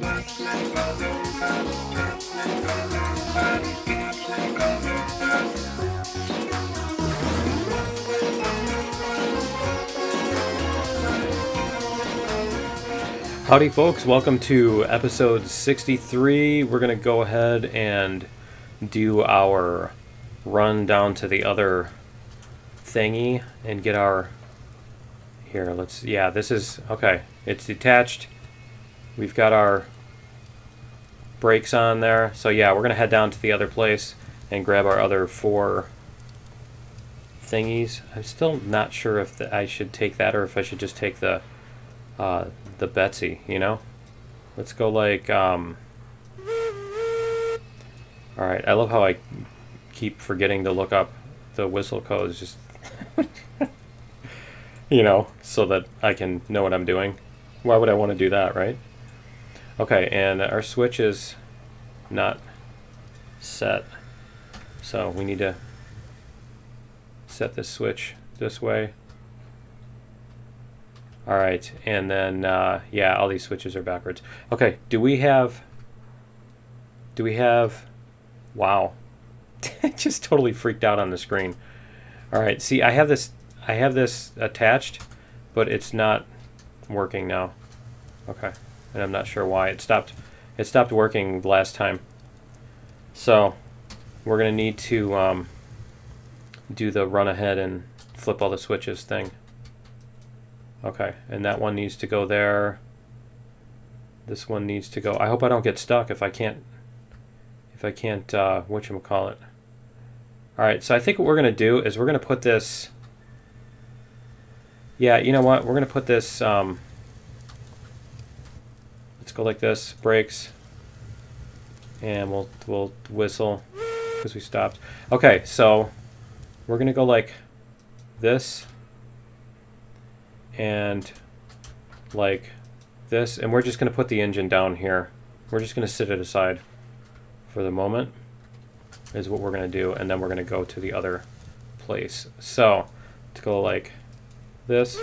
Howdy, folks. Welcome to episode 63. We're going to go ahead and do our run down to the other thingy and get our. Here, let's. Yeah, this is. Okay, it's detached. We've got our brakes on there. So, yeah, we're going to head down to the other place and grab our other four thingies. I'm still not sure if the, I should take that or if I should just take the. Uh, the Betsy, you know? Let's go like, um... Alright, I love how I keep forgetting to look up the whistle codes, just... you know, so that I can know what I'm doing. Why would I want to do that, right? Okay, and our switch is not set. So we need to set this switch this way. All right, and then, uh, yeah, all these switches are backwards. Okay, do we have, do we have, wow, just totally freaked out on the screen. All right, see, I have this, I have this attached, but it's not working now. Okay, and I'm not sure why. It stopped, it stopped working last time. So, we're gonna need to um, do the run ahead and flip all the switches thing. Okay, and that one needs to go there. This one needs to go. I hope I don't get stuck if I can't, if I can't, uh, whatchamacallit. All right, so I think what we're going to do is we're going to put this, yeah, you know what? We're going to put this, um, go like this, brakes, and we'll, we'll whistle because we stopped. Okay, so we're going to go like this and like this and we're just going to put the engine down here. We're just going to sit it aside for the moment is what we're going to do and then we're going to go to the other place. So to go like this.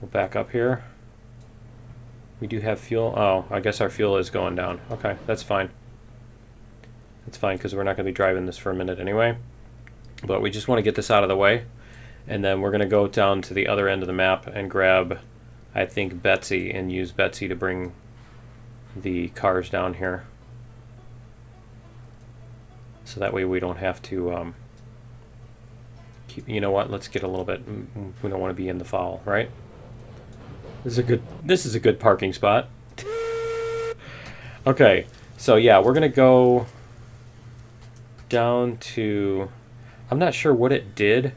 We'll back up here we do have fuel? Oh I guess our fuel is going down. Okay that's fine. That's fine because we're not going to be driving this for a minute anyway. But we just want to get this out of the way and then we're going to go down to the other end of the map and grab, I think, Betsy and use Betsy to bring the cars down here. So that way we don't have to um, keep, you know what, let's get a little bit, mm, mm, we don't want to be in the foul, right? This is a good, this is a good parking spot. okay, so yeah, we're going to go down to, I'm not sure what it did,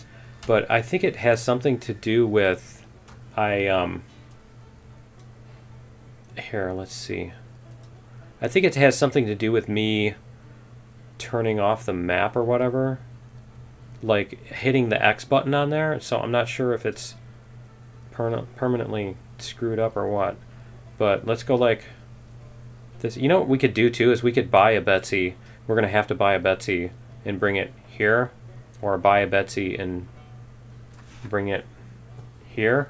but I think it has something to do with I um here let's see I think it has something to do with me turning off the map or whatever like hitting the X button on there so I'm not sure if it's per permanently screwed up or what but let's go like this you know what we could do too is we could buy a Betsy we're gonna have to buy a Betsy and bring it here or buy a Betsy and bring it here.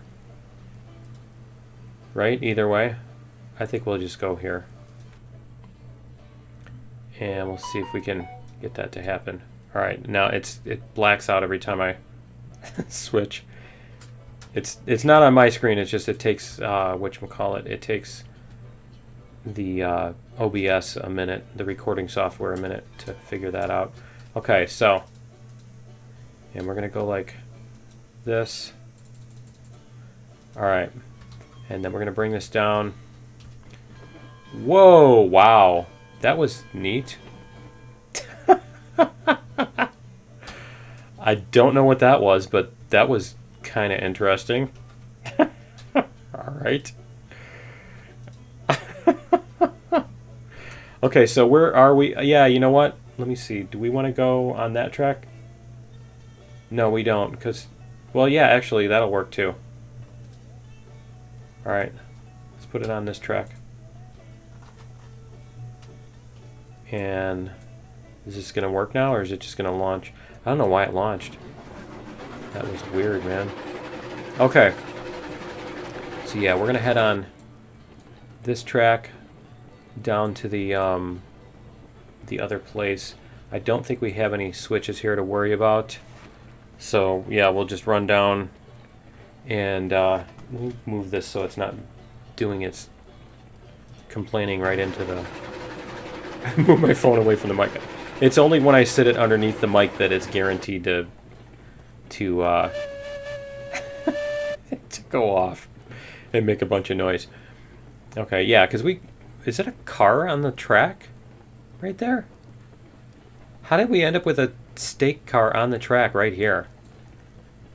Right, either way. I think we'll just go here. And we'll see if we can get that to happen. Alright, now it's it blacks out every time I switch. It's it's not on my screen, it's just it takes uh what you call it it takes the uh, OBS a minute, the recording software a minute to figure that out. Okay, so and we're gonna go like this. Alright. And then we're to bring this down. Whoa, wow. That was neat. I don't know what that was, but that was kind of interesting. Alright. okay, so where are we? Yeah, you know what? Let me see. Do we want to go on that track? No, we don't, because well, yeah, actually, that'll work too. Alright, let's put it on this track. And is this going to work now, or is it just going to launch? I don't know why it launched. That was weird, man. Okay. So yeah, we're going to head on this track down to the um, the other place. I don't think we have any switches here to worry about. So yeah, we'll just run down and uh, move this so it's not doing its complaining right into the... move my phone away from the mic. It's only when I sit it underneath the mic that it's guaranteed to to uh, to go off and make a bunch of noise. Okay, yeah, because we... Is it a car on the track? Right there? How did we end up with a stake car on the track right here?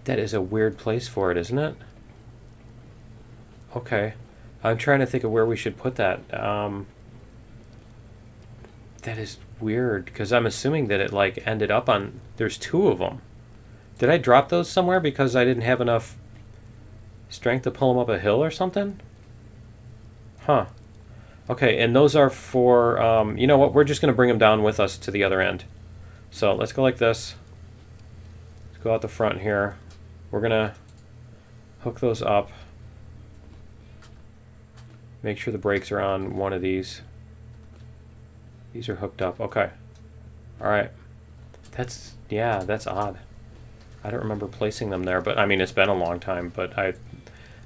That is a weird place for it, isn't it? Okay. I'm trying to think of where we should put that. Um, that is weird, because I'm assuming that it, like, ended up on... There's two of them. Did I drop those somewhere because I didn't have enough strength to pull them up a hill or something? Huh. Okay, and those are for... Um, you know what? We're just going to bring them down with us to the other end. So let's go like this. Let's go out the front here. We're going to hook those up. Make sure the brakes are on one of these. These are hooked up. Okay. Alright. That's, yeah, that's odd. I don't remember placing them there, but I mean, it's been a long time, but I,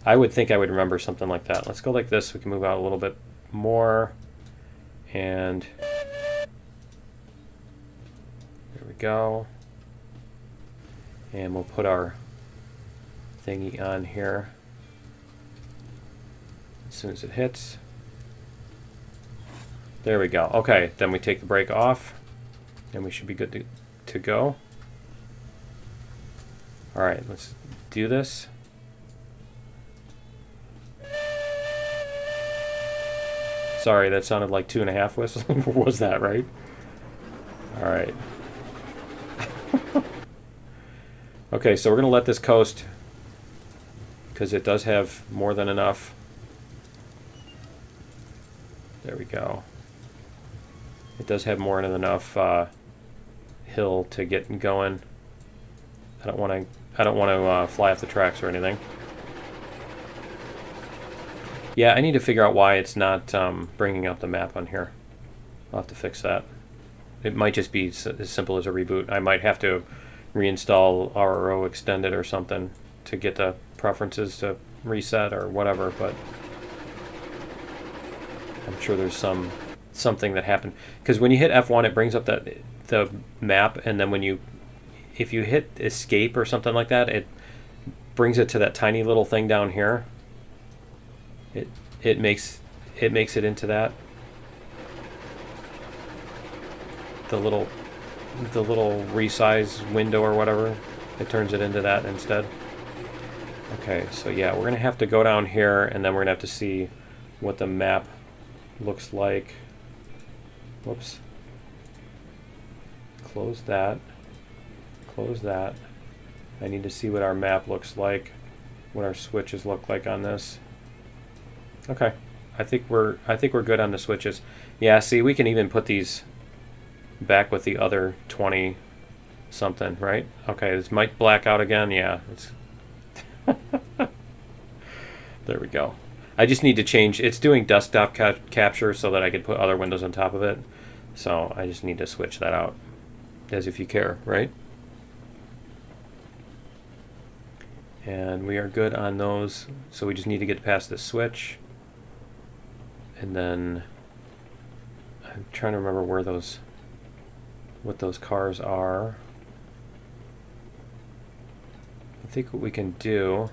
I would think I would remember something like that. Let's go like this. We can move out a little bit more. And there we go. And we'll put our thingy on here as soon as it hits. There we go. Okay, then we take the brake off and we should be good to, to go. Alright, let's do this. Sorry, that sounded like two and a half whistles. was that right? Alright. Okay, so we're going to let this coast because it does have more than enough. There we go. It does have more than enough uh, hill to get going. I don't want to. I don't want to uh, fly off the tracks or anything. Yeah, I need to figure out why it's not um, bringing up the map on here. I'll have to fix that. It might just be as simple as a reboot. I might have to reinstall RRO extended or something to get the preferences to reset or whatever, but I'm sure there's some something that happened because when you hit F1 it brings up that the map and then when you if you hit escape or something like that it brings it to that tiny little thing down here it it makes it makes it into that the little the little resize window or whatever, it turns it into that instead. Okay, so yeah, we're to have to go down here and then we're to have to see what the map looks like. Whoops. Close that. Close that. I need to see what our map looks like, what our switches look like on this. Okay. I think we're I think we're good on the switches. Yeah, see, we can even put these back with the other 20 something, right? Okay, is Mike black out again? Yeah. It's there we go. I just need to change. It's doing desktop ca capture so that I could put other windows on top of it. So I just need to switch that out. As if you care, right? And we are good on those. So we just need to get past this switch. And then I'm trying to remember where those what those cars are. I think what we can do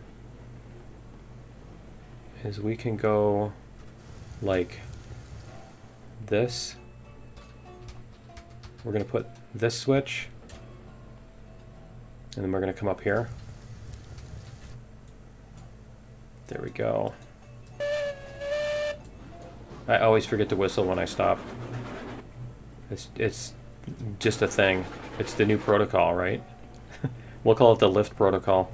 is we can go like this. We're going to put this switch and then we're going to come up here. There we go. I always forget to whistle when I stop. It's it's just a thing. It's the new protocol, right? we'll call it the lift protocol.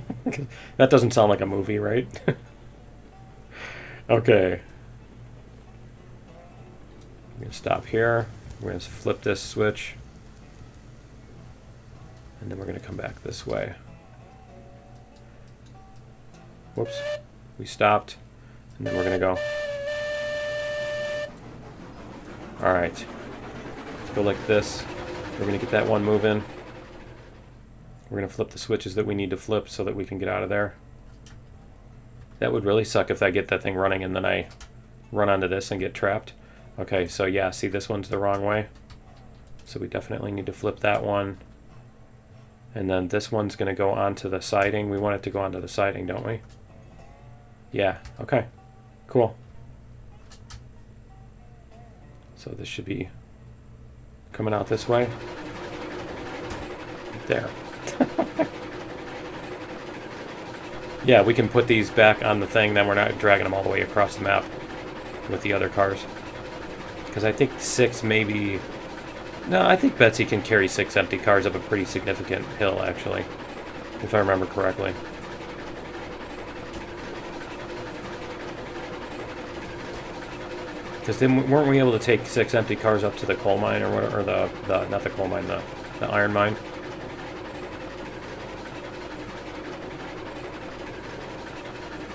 that doesn't sound like a movie, right? okay. I'm going to stop here. We're going to flip this switch. And then we're going to come back this way. Whoops. We stopped. And then we're going to go. Alright. Let's go like this. We're going to get that one moving. We're going to flip the switches that we need to flip so that we can get out of there. That would really suck if I get that thing running and then I run onto this and get trapped. Okay, so yeah, see this one's the wrong way. So we definitely need to flip that one. And then this one's going to go onto the siding. We want it to go onto the siding, don't we? Yeah, okay. Cool. So this should be coming out this way. There. yeah, we can put these back on the thing, then we're not dragging them all the way across the map with the other cars. Because I think six maybe... No, I think Betsy can carry six empty cars up a pretty significant hill, actually. If I remember correctly. Because then weren't we able to take six empty cars up to the coal mine or whatever, or the, the not the coal mine, the, the iron mine?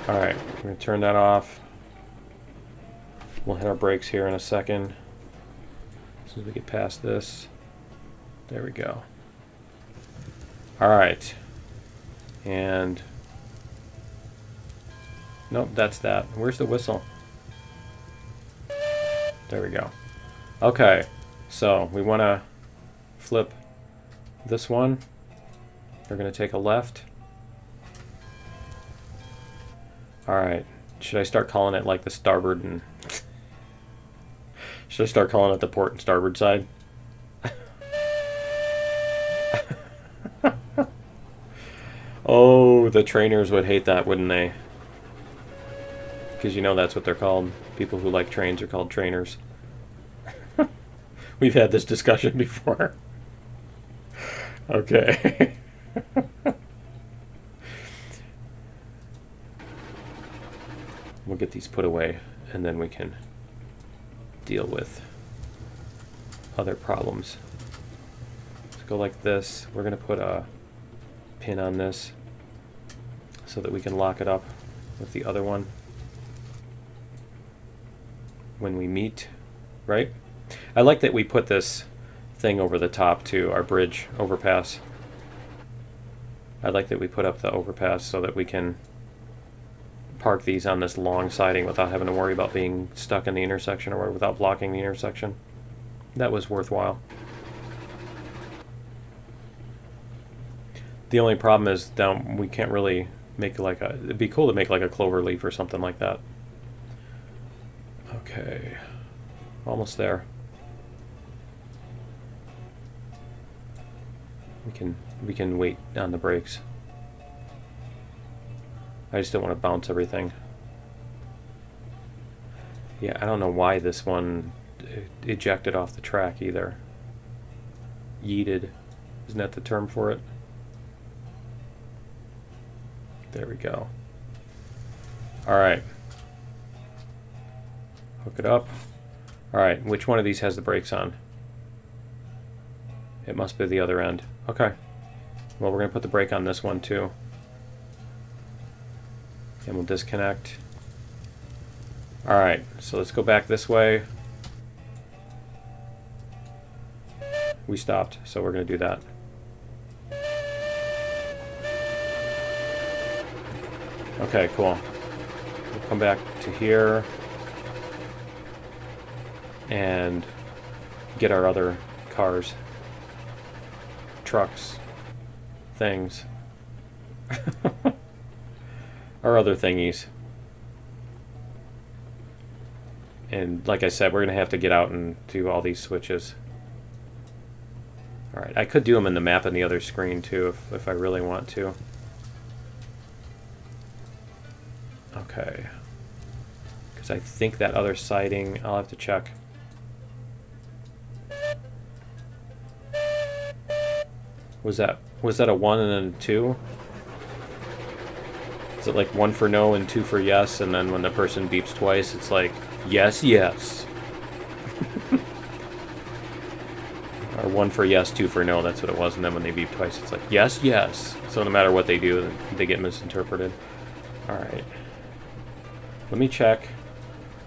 Alright, we're going to turn that off. We'll hit our brakes here in a second. As soon as we get past this. There we go. Alright. And... Nope, that's that. Where's the whistle? There we go. Okay, so we want to flip this one. We're going to take a left. Alright, should I start calling it like the starboard and... should I start calling it the port and starboard side? oh, the trainers would hate that, wouldn't they? Because you know that's what they're called. People who like trains are called trainers. We've had this discussion before. okay. we'll get these put away and then we can deal with other problems. Let's go like this. We're going to put a pin on this so that we can lock it up with the other one when we meet, right? I like that we put this thing over the top to our bridge overpass. I like that we put up the overpass so that we can park these on this long siding without having to worry about being stuck in the intersection or without blocking the intersection. That was worthwhile. The only problem is down we can't really make like a it'd be cool to make like a clover leaf or something like that. Okay. Almost there. We can we can wait on the brakes. I just don't want to bounce everything. Yeah, I don't know why this one ejected off the track either. Yeeted. Isn't that the term for it? There we go. Alright. Hook it up. Alright, which one of these has the brakes on? It must be the other end. Okay. Well, we're going to put the brake on this one too. And we'll disconnect. Alright, so let's go back this way. We stopped, so we're going to do that. Okay, cool. We'll come back to here and get our other cars, trucks, things, our other thingies. And like I said, we're going to have to get out and do all these switches. Alright, I could do them in the map on the other screen too if, if I really want to. Okay. Because I think that other siding, I'll have to check. Was that was that a one and then a two? Is it like one for no and two for yes, and then when the person beeps twice, it's like yes, yes. or one for yes, two for no. That's what it was, and then when they beep twice, it's like yes, yes. So no matter what they do, they get misinterpreted. All right. Let me check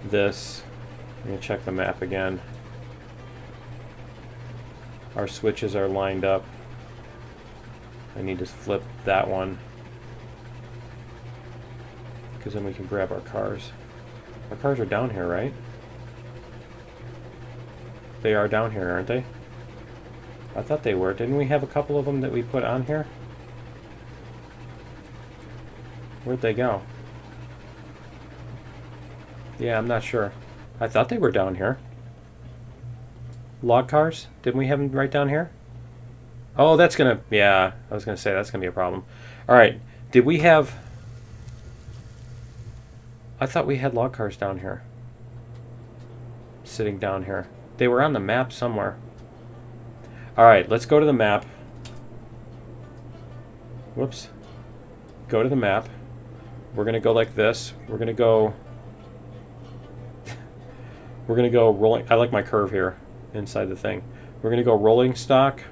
this. Let me check the map again. our switches are lined up. I need to flip that one. Because then we can grab our cars. Our cars are down here, right? They are down here, aren't they? I thought they were. Didn't we have a couple of them that we put on here? Where'd they go? Yeah, I'm not sure. I thought they were down here. Log cars? Didn't we have them right down here? Oh, that's gonna... Yeah, I was gonna say that's gonna be a problem. Alright, did we have... I thought we had log cars down here. Sitting down here. They were on the map somewhere. Alright, let's go to the map. Whoops. Go to the map. We're going to go like this. We're going to go... we're going to go rolling... I like my curve here inside the thing. We're going to go rolling stock.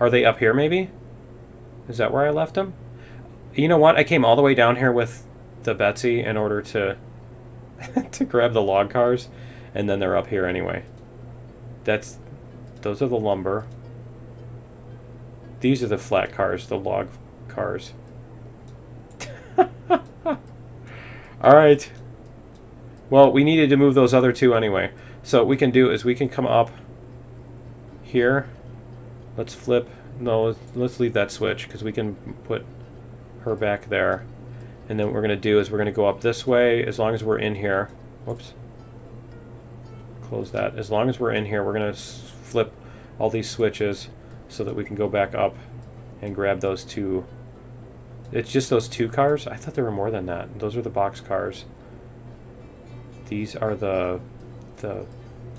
Are they up here maybe? Is that where I left them? You know what? I came all the way down here with the Betsy in order to to grab the log cars, and then they're up here anyway. That's those are the lumber. These are the flat cars, the log cars. All right. Well, we needed to move those other two anyway. So what we can do is we can come up here. Let's flip. No, let's leave that switch because we can put her back there. And then what we're going to do is we're going to go up this way as long as we're in here. Whoops. Close that. As long as we're in here, we're going to flip all these switches so that we can go back up and grab those two. It's just those two cars? I thought there were more than that. Those are the box cars. These are the the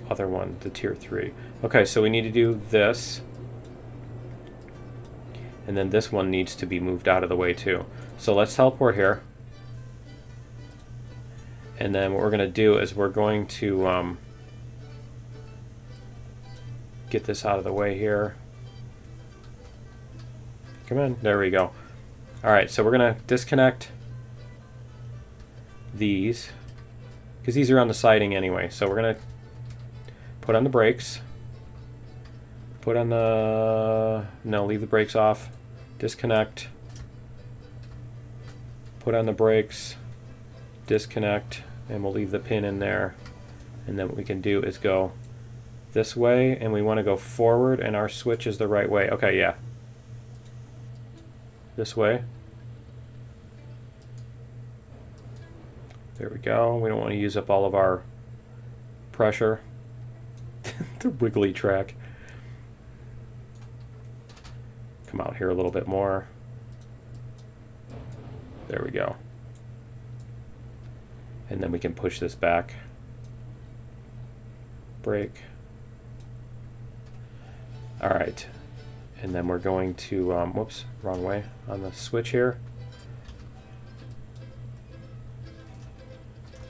other one, the tier 3. Okay, so we need to do this. And then this one needs to be moved out of the way too. So let's teleport here. And then what we're going to do is we're going to um, get this out of the way here. Come in. There we go. Alright, so we're going to disconnect these because these are on the siding anyway. So we're going to put on the brakes. Put on the... No, leave the brakes off. Disconnect put on the brakes, disconnect, and we'll leave the pin in there. And then what we can do is go this way, and we want to go forward, and our switch is the right way. Okay, yeah. This way. There we go. We don't want to use up all of our pressure. the wiggly track. Come out here a little bit more. There we go. And then we can push this back. Break. All right. And then we're going to, um, whoops, wrong way on the switch here.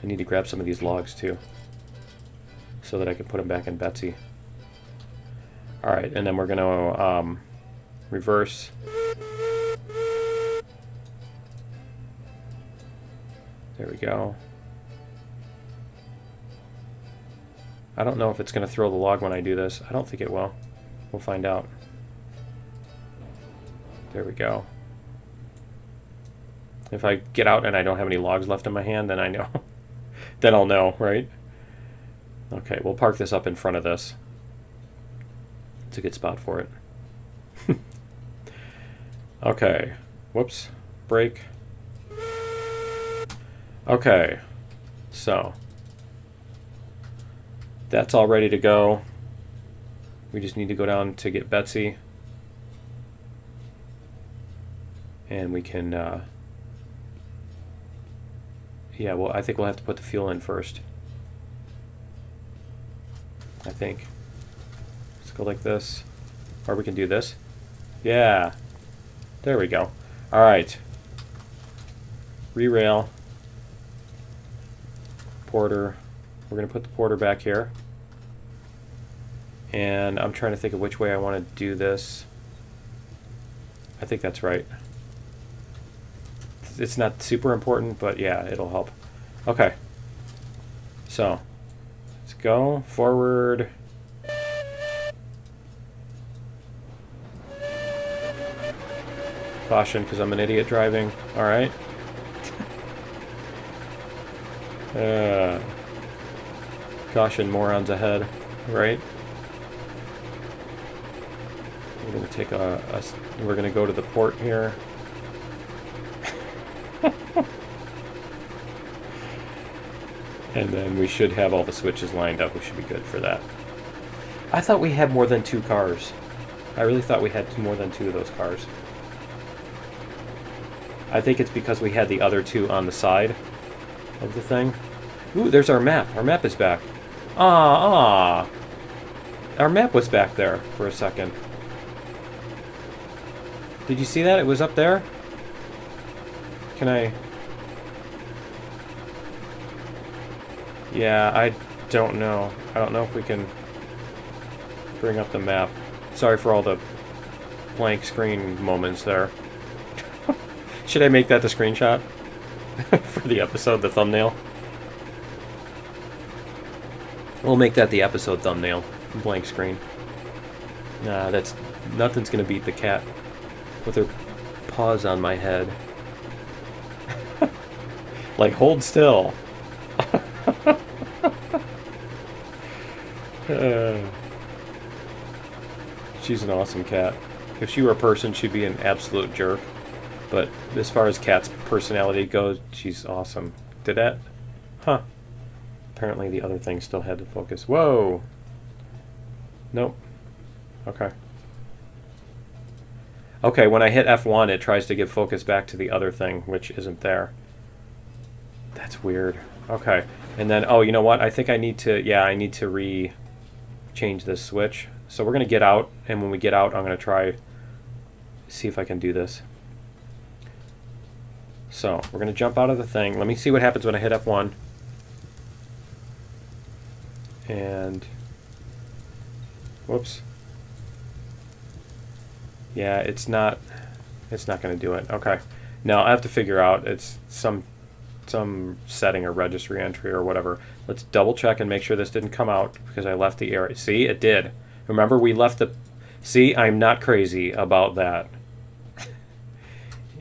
I need to grab some of these logs too so that I can put them back in Betsy. All right, and then we're going to um, reverse There we go. I don't know if it's going to throw the log when I do this. I don't think it will. We'll find out. There we go. If I get out and I don't have any logs left in my hand, then I know. then I'll know, right? Okay, we'll park this up in front of this. It's a good spot for it. Okay. Whoops. Break. Okay, so that's all ready to go. We just need to go down to get Betsy. And we can, uh, yeah, well, I think we'll have to put the fuel in first. I think. Let's go like this. Or we can do this. Yeah. There we go. All right. Re-rail porter. We're going to put the porter back here. And I'm trying to think of which way I want to do this. I think that's right. It's not super important, but yeah, it'll help. Okay. So, let's go forward. Caution, because I'm an idiot driving. Alright. uh, caution, morons ahead. Right? We're to take a, a... We're going to go to the port here. and then we should have all the switches lined up. We should be good for that. I thought we had more than two cars. I really thought we had more than two of those cars. I think it's because we had the other two on the side of the thing. Ooh, there's our map. Our map is back. Ah, ah. Our map was back there for a second. Did you see that? It was up there? Can I... Yeah, I don't know. I don't know if we can bring up the map. Sorry for all the blank screen moments there. Should I make that the screenshot for the episode, the thumbnail? We'll make that the episode thumbnail, blank screen. Nah, that's nothing's gonna beat the cat with her paws on my head. like, hold still. uh. She's an awesome cat. If she were a person, she'd be an absolute jerk. But as far as Cat's personality goes, she's awesome. Did that? Huh. Apparently the other thing still had to focus. Whoa! Nope. Okay. Okay, when I hit F1, it tries to give focus back to the other thing, which isn't there. That's weird. Okay. And then, oh, you know what? I think I need to, yeah, I need to re-change this switch. So we're going to get out, and when we get out, I'm going to try see if I can do this. So we're going to jump out of the thing. Let me see what happens when I hit F1. And, whoops. Yeah, it's not, it's not going to do it. Okay. Now I have to figure out, it's some some setting or registry entry or whatever. Let's double check and make sure this didn't come out because I left the area. See, it did. Remember, we left the... See, I'm not crazy about that.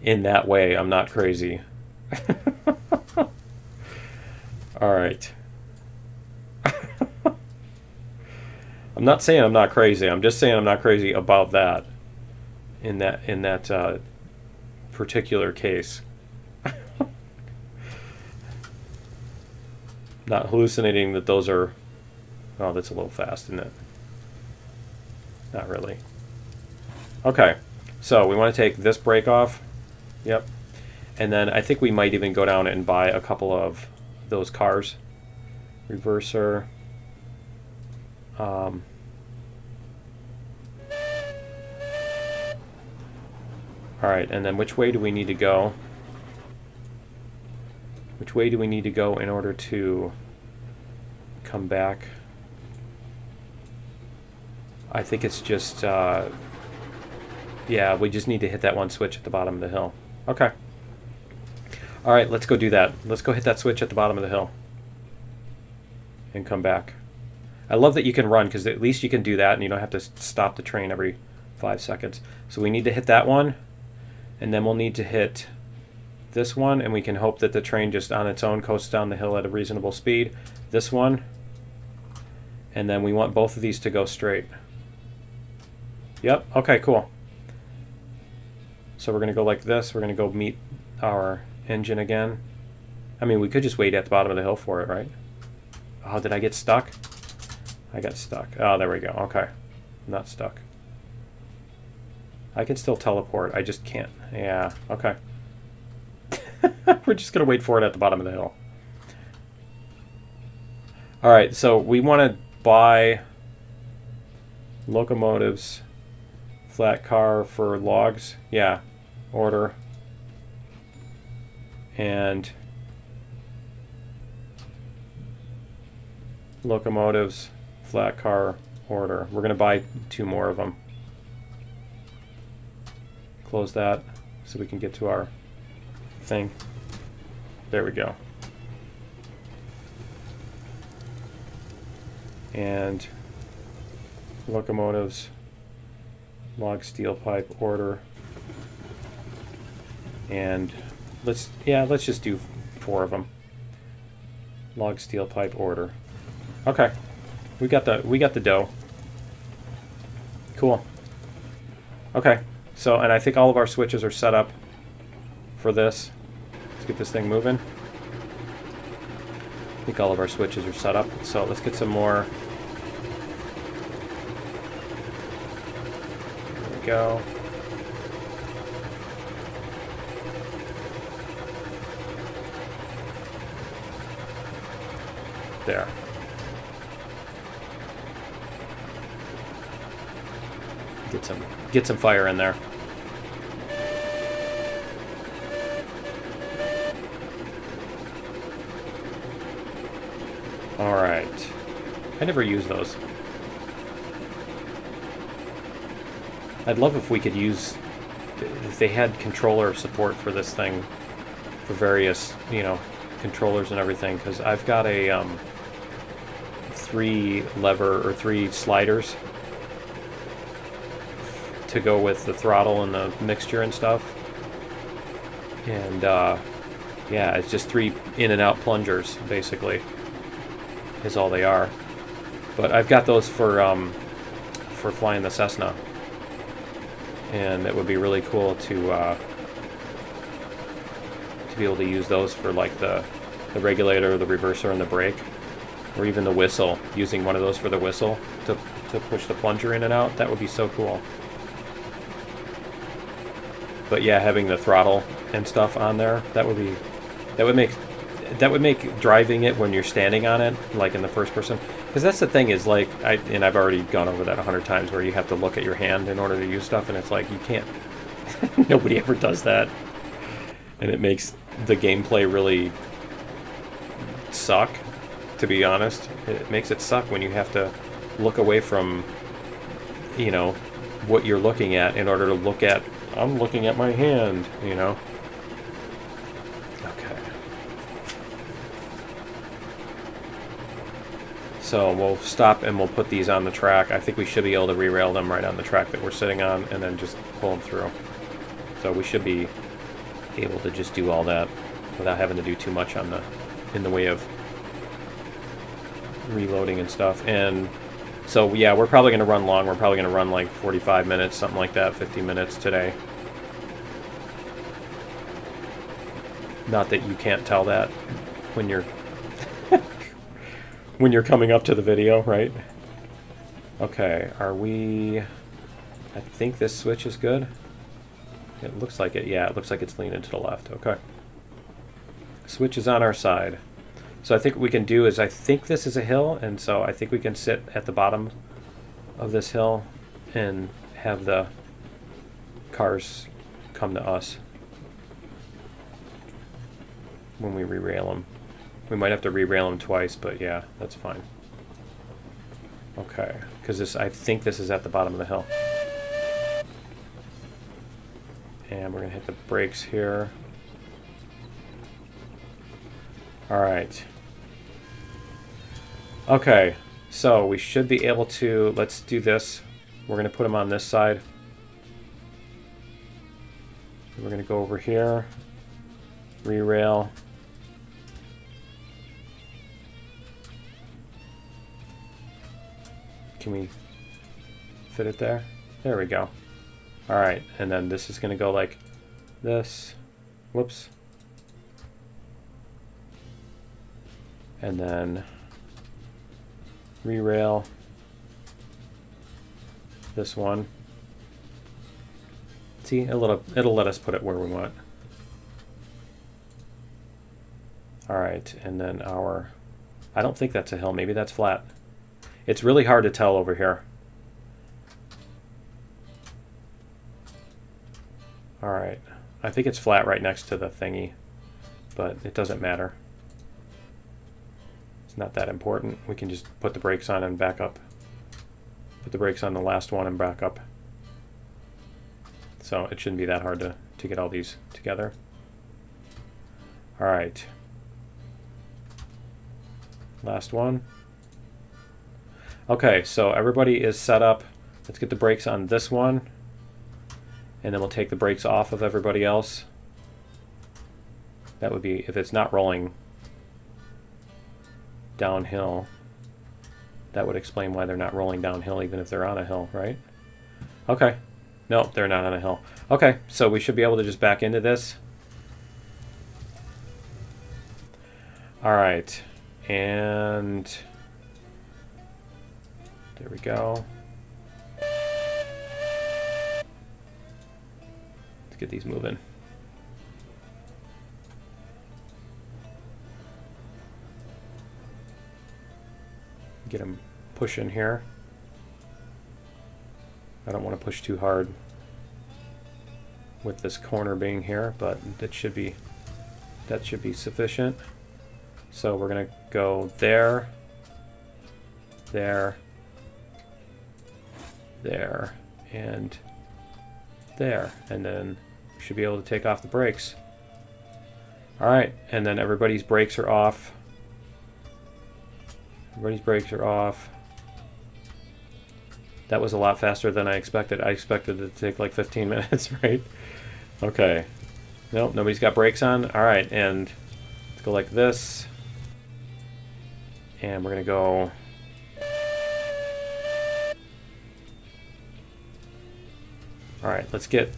In that way, I'm not crazy. All right. I'm not saying I'm not crazy. I'm just saying I'm not crazy about that. In that in that uh, particular case. not hallucinating that those are. Oh, that's a little fast, isn't it? Not really. Okay, so we want to take this break off. Yep. And then I think we might even go down and buy a couple of those cars. Reverser. Um, Alright, and then which way do we need to go? Which way do we need to go in order to come back? I think it's just, uh, yeah, we just need to hit that one switch at the bottom of the hill. Okay. All right, let's go do that. Let's go hit that switch at the bottom of the hill and come back. I love that you can run because at least you can do that and you don't have to stop the train every five seconds. So we need to hit that one and then we'll need to hit this one and we can hope that the train just on its own coasts down the hill at a reasonable speed. This one and then we want both of these to go straight. Yep, okay, cool. So we're going to go like this. We're going to go meet our engine again. I mean, we could just wait at the bottom of the hill for it, right? Oh, did I get stuck? I got stuck. Oh, there we go. Okay. I'm not stuck. I can still teleport. I just can't. Yeah, okay. We're just going to wait for it at the bottom of the hill. Alright, so we want to buy locomotives flat car for logs. Yeah, order. And locomotives, flat car, order. We're going to buy two more of them. Close that so we can get to our thing. There we go. And locomotives log steel pipe order. And let's, yeah, let's just do four of them. Log steel pipe order. Okay. We got the, we got the dough. Cool. Okay. So, and I think all of our switches are set up for this. Let's get this thing moving. I think all of our switches are set up. So let's get some more. There we go. There. Get some fire in there. Alright. I never use those. I'd love if we could use... If they had controller support for this thing for various, you know, controllers and everything, because I've got a um, three lever or three sliders to go with the throttle and the mixture and stuff. And uh, yeah, it's just three in and out plungers, basically is all they are. But I've got those for um, for flying the Cessna, and it would be really cool to uh, to be able to use those for like the the regulator, the reverser, and the brake, or even the whistle. Using one of those for the whistle to to push the plunger in and out. That would be so cool. But yeah, having the throttle and stuff on there, that would be that would make that would make driving it when you're standing on it, like in the first person, because that's the thing is like, I and I've already gone over that a hundred times where you have to look at your hand in order to use stuff, and it's like you can't. Nobody ever does that, and it makes the gameplay really suck. To be honest, it makes it suck when you have to look away from, you know, what you're looking at in order to look at. I'm looking at my hand, you know. Okay. So we'll stop and we'll put these on the track. I think we should be able to re-rail them right on the track that we're sitting on and then just pull them through. So we should be able to just do all that without having to do too much on the in the way of reloading and stuff. And so yeah, we're probably going to run long. We're probably going to run like 45 minutes, something like that, 50 minutes today. Not that you can't tell that when you're when you're coming up to the video, right? Okay, are we... I think this switch is good. It looks like it. Yeah, it looks like it's leaning to the left. Okay. Switch is on our side. So I think what we can do is I think this is a hill, and so I think we can sit at the bottom of this hill and have the cars come to us when we re-rail them. We might have to re-rail them twice, but yeah, that's fine. Okay, because this, I think this is at the bottom of the hill. And we're going to hit the brakes here. Alright. Okay, so we should be able to, let's do this. We're going to put them on this side. We're going to go over here, re-rail. Can we fit it there? There we go. All right, and then this is going to go like this. Whoops. And then re-rail this one. See, it'll, it'll let us put it where we want. All right, and then our, I don't think that's a hill, maybe that's flat. It's really hard to tell over here. Alright. I think it's flat right next to the thingy, but it doesn't matter. It's not that important. We can just put the brakes on and back up. Put the brakes on the last one and back up. So it shouldn't be that hard to, to get all these together. Alright. Last one. Okay, so everybody is set up. Let's get the brakes on this one. And then we'll take the brakes off of everybody else. That would be, if it's not rolling downhill, that would explain why they're not rolling downhill even if they're on a hill, right? Okay. Nope, they're not on a hill. Okay, so we should be able to just back into this. All right, and there we go. Let's get these moving. Get them pushing here. I don't want to push too hard with this corner being here, but that should be that should be sufficient. So we're gonna go there, there, there, and there, and then we should be able to take off the brakes. All right, and then everybody's brakes are off. Everybody's brakes are off. That was a lot faster than I expected. I expected it to take like 15 minutes, right? Okay. Nope, nobody's got brakes on. All right, and let's go like this. And we're to go... All right, let's get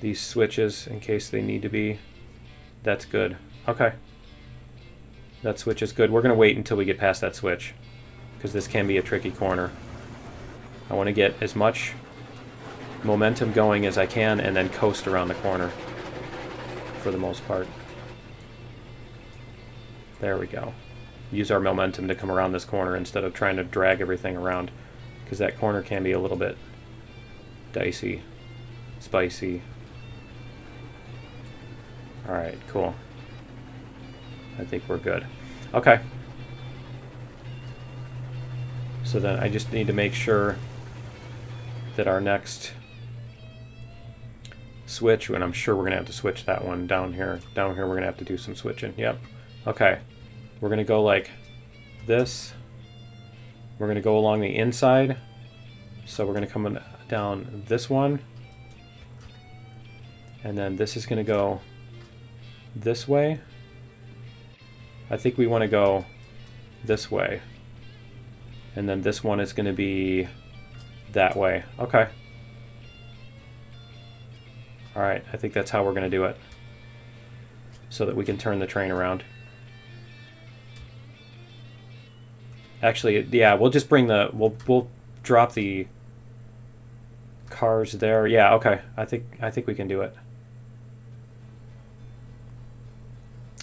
these switches in case they need to be. That's good. Okay. That switch is good. We're going to wait until we get past that switch because this can be a tricky corner. I want to get as much momentum going as I can and then coast around the corner for the most part. There we go. Use our momentum to come around this corner instead of trying to drag everything around because that corner can be a little bit dicey, spicy. Alright, cool. I think we're good. Okay. So then I just need to make sure that our next switch, and I'm sure we're going to have to switch that one down here. Down here we're going to have to do some switching. Yep. Okay. We're going to go like this. We're going to go along the inside. So we're going to come down this one. And then this is going to go this way. I think we want to go this way. And then this one is going to be that way. Okay. Alright, I think that's how we're going to do it. So that we can turn the train around. Actually, yeah, we'll just bring the... We'll, we'll drop the cars there. Yeah, okay. I think I think we can do it.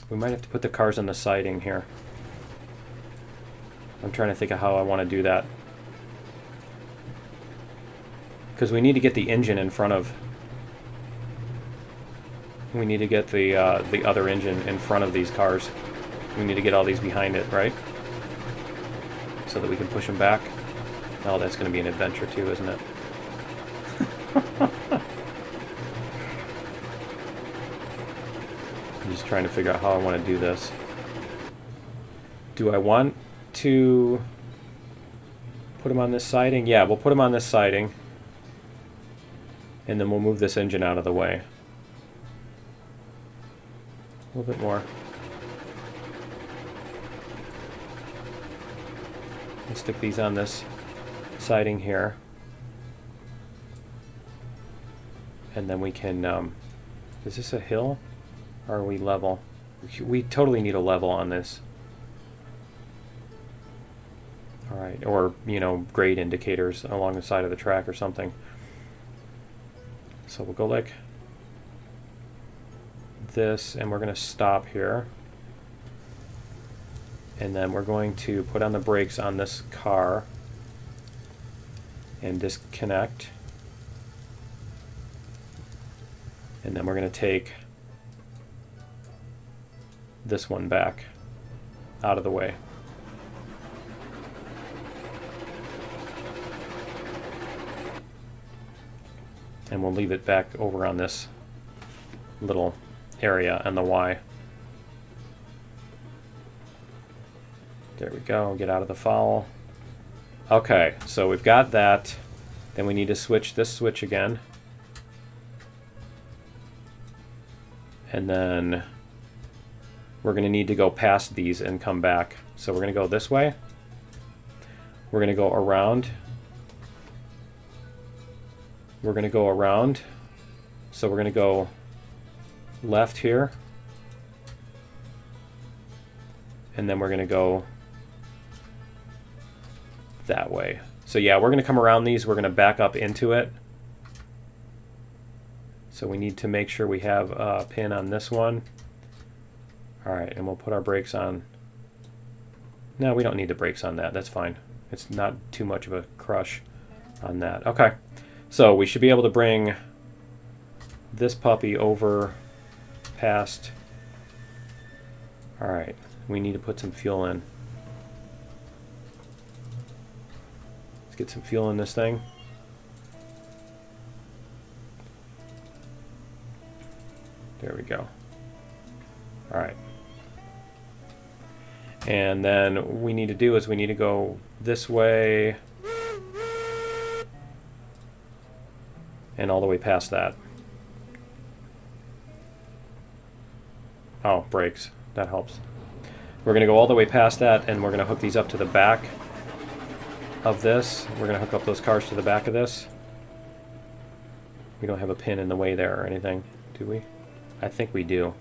We might have to put the cars on the siding here. I'm trying to think of how I want to do that. Because we need to get the engine in front of... We need to get the, uh, the other engine in front of these cars. We need to get all these behind it, right? So that we can push them back. Oh, that's going to be an adventure too, isn't it? just trying to figure out how I want to do this. Do I want to put them on this siding? Yeah, we'll put them on this siding. And then we'll move this engine out of the way. A little bit more. We'll stick these on this siding here. And then we can, um, is this a hill? Are we level? We totally need a level on this. Alright, or, you know, grade indicators along the side of the track or something. So we'll go like this, and we're going to stop here. And then we're going to put on the brakes on this car and disconnect. And then we're going to take this one back out of the way. And we'll leave it back over on this little area and the Y. There we go, get out of the foul. Okay, so we've got that. Then we need to switch this switch again. And then we're going to need to go past these and come back. So we're going to go this way. We're going to go around. We're going to go around. So we're going to go left here. And then we're going to go that way. So yeah, we're going to come around these. We're going to back up into it. So we need to make sure we have a pin on this one. All right, and we'll put our brakes on. No, we don't need the brakes on that. That's fine. It's not too much of a crush on that. Okay, so we should be able to bring this puppy over past. All right, we need to put some fuel in. Let's get some fuel in this thing. There we go. All right. And then we need to do is we need to go this way and all the way past that. Oh, brakes. That helps. We're going to go all the way past that and we're going to hook these up to the back of this. We're going to hook up those cars to the back of this. We don't have a pin in the way there or anything, do we? I think we do.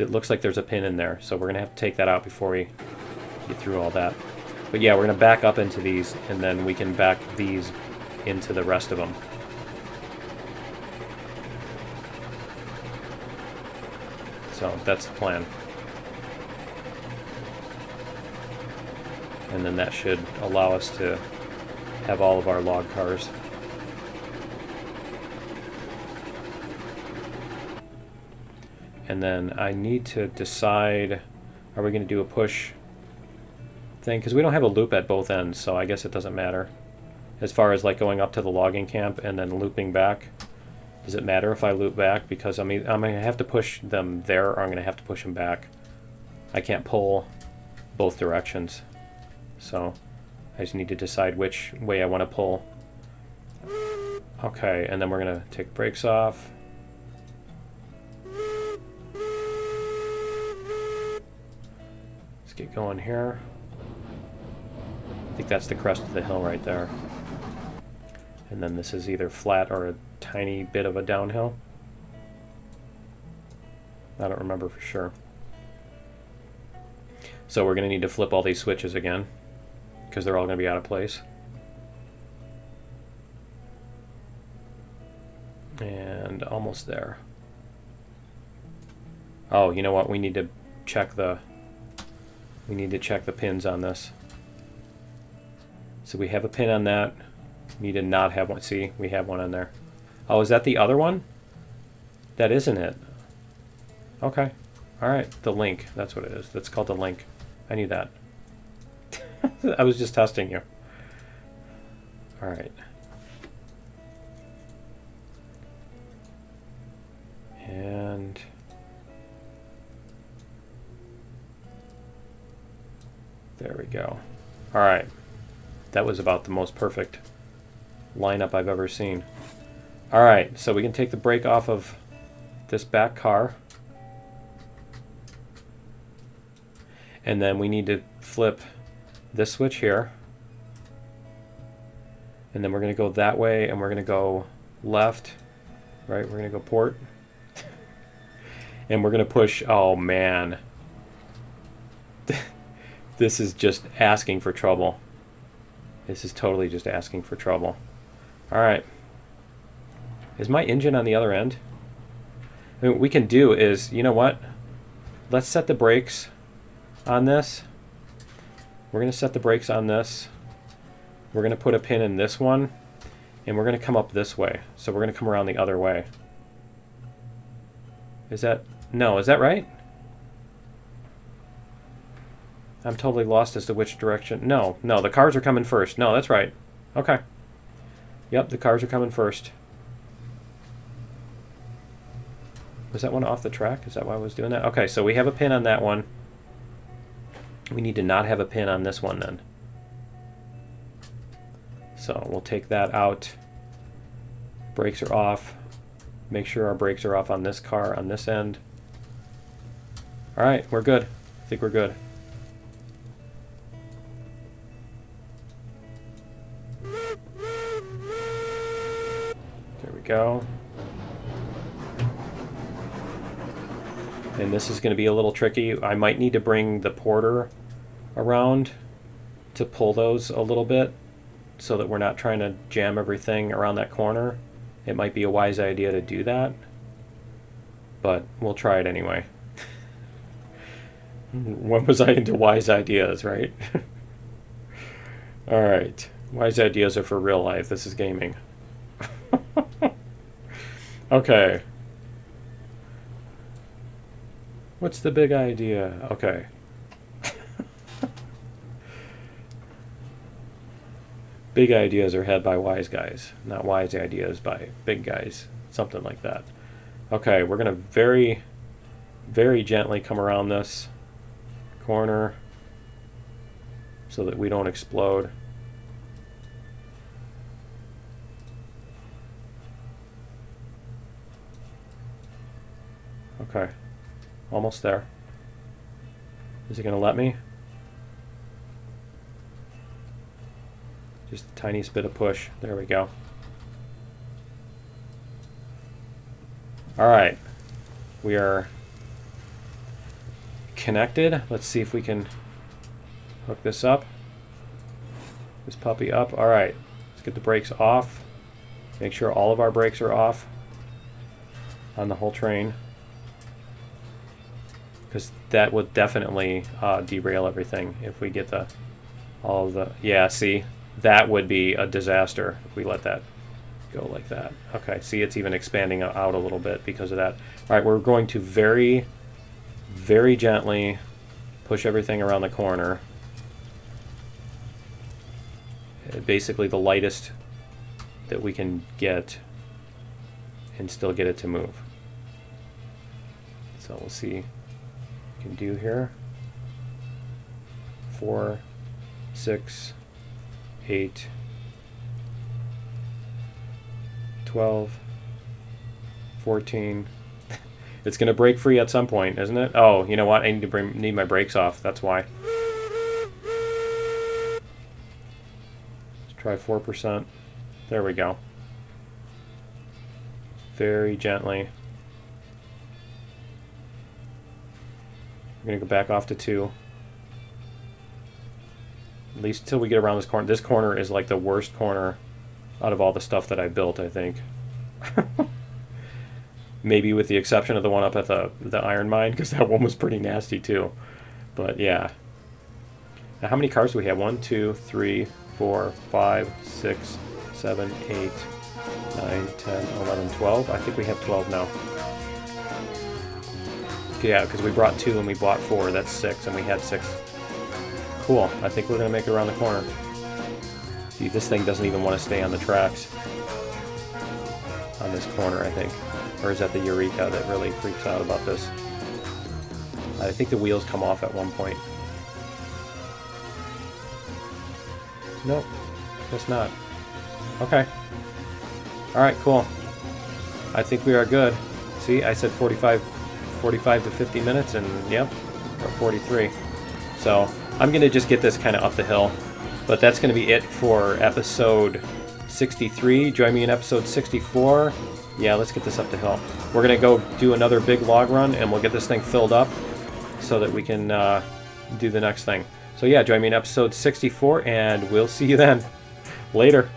It looks like there's a pin in there, so we're going to have to take that out before we get through all that. But yeah, we're going to back up into these, and then we can back these into the rest of them. So that's the plan. And then that should allow us to have all of our log cars. And then I need to decide are we going to do a push thing? Because we don't have a loop at both ends so I guess it doesn't matter. As far as like going up to the logging camp and then looping back does it matter if I loop back? Because I mean I'm going to have to push them there or I'm going to have to push them back. I can't pull both directions. So I just need to decide which way I want to pull. Okay and then we're going to take brakes off get going here. I think that's the crest of the hill right there. And then this is either flat or a tiny bit of a downhill. I don't remember for sure. So we're going to need to flip all these switches again because they're all going to be out of place. And almost there. Oh, you know what? We need to check the we need to check the pins on this. So we have a pin on that. Need to not have one. See, we have one on there. Oh, is that the other one? That isn't it. Okay. All right. The link. That's what it is. That's called the link. I knew that. I was just testing you. All right. And... There we go. All right. That was about the most perfect lineup I've ever seen. All right, so we can take the brake off of this back car. And then we need to flip this switch here. And then we're going to go that way and we're going to go left. Right, we're going to go port. and we're going to push, oh man. This is just asking for trouble. This is totally just asking for trouble. Alright. Is my engine on the other end? I mean, what we can do is, you know what? Let's set the brakes on this. We're going to set the brakes on this. We're going to put a pin in this one. And we're going to come up this way. So we're going to come around the other way. Is that... No, is that right? I'm totally lost as to which direction. No, no, the cars are coming first. No, that's right. Okay. Yep, the cars are coming first. Was that one off the track? Is that why I was doing that? Okay, so we have a pin on that one. We need to not have a pin on this one then. So we'll take that out. Brakes are off. Make sure our brakes are off on this car on this end. Alright, we're good. I think we're good. Go. And this is going to be a little tricky. I might need to bring the porter around to pull those a little bit so that we're not trying to jam everything around that corner. It might be a wise idea to do that, but we'll try it anyway. when was I into wise ideas, right? All right. Wise ideas are for real life. This is gaming. Okay. What's the big idea? Okay. big ideas are had by wise guys, not wise ideas by big guys. Something like that. Okay, we're going to very, very gently come around this corner so that we don't explode. Okay, almost there. Is it going to let me? Just the tiniest bit of push. There we go. All right. We are connected. Let's see if we can hook this up. This puppy up. All right. Let's get the brakes off. Make sure all of our brakes are off on the whole train. Because that would definitely uh, derail everything if we get the all the yeah see that would be a disaster if we let that go like that. Okay, see it's even expanding out a little bit because of that. All right, we're going to very, very gently push everything around the corner. Uh, basically the lightest that we can get and still get it to move. So we'll see can do here. Four, six, 8, 12, 14. it's going to break free at some point, isn't it? Oh, you know what? I need to bring, need my brakes off. That's why. Let's try 4%. There we go. Very gently. Going to go back off to 2. At least until we get around this corner. This corner is like the worst corner out of all the stuff that I built, I think. Maybe with the exception of the one up at the, the iron mine, because that one was pretty nasty too. But yeah. Now, how many cars do we have? One, two, three, four, five, six, seven, eight, nine, ten, eleven, twelve. I think we have 12 now. Yeah, because we brought two and we bought four. That's six, and we had six Cool. I think we're going to make it around the corner. See, this thing doesn't even want to stay on the tracks. On this corner, I think. Or is that the Eureka that really freaks out about this? I think the wheels come off at one point. Nope. Guess not. Okay. Alright, cool. I think we are good. See, I said 45, 45 to 50 minutes, and yep, or 43. So, I'm going to just get this kind of up the hill. But that's going to be it for episode 63. Join me in episode 64. Yeah, let's get this up the hill. We're going to go do another big log run, and we'll get this thing filled up so that we can uh, do the next thing. So yeah, join me in episode 64, and we'll see you then. Later.